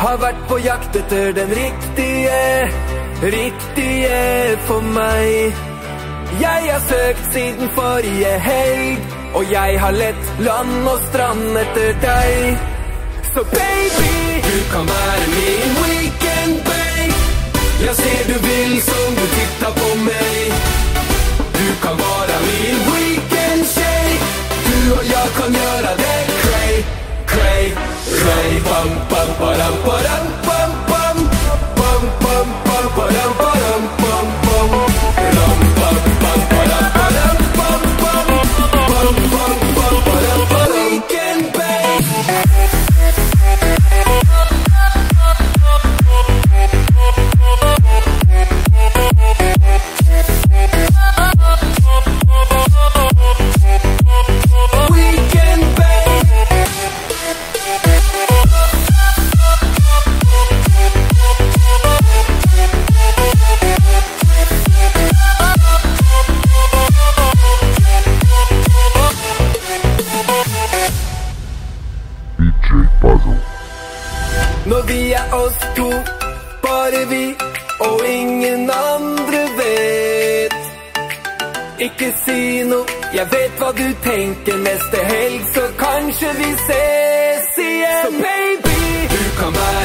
Har vært på jakt etter den riktige, riktige for meg. Jeg har søkt siden forrige helg, og jeg har lett land og strand etter deg. Så baby, du kan være min weekend babe. Jeg ser du vil som du tittar på meg. Du kan være min weekend shake. Du og jeg kan gjøre det Puzzle. Når vi er oss to, bare vi og ingen andre vet. Ikke si noe, jeg vet hva du tenker neste helg, så kanskje vi ses igjen. Så baby, du kan være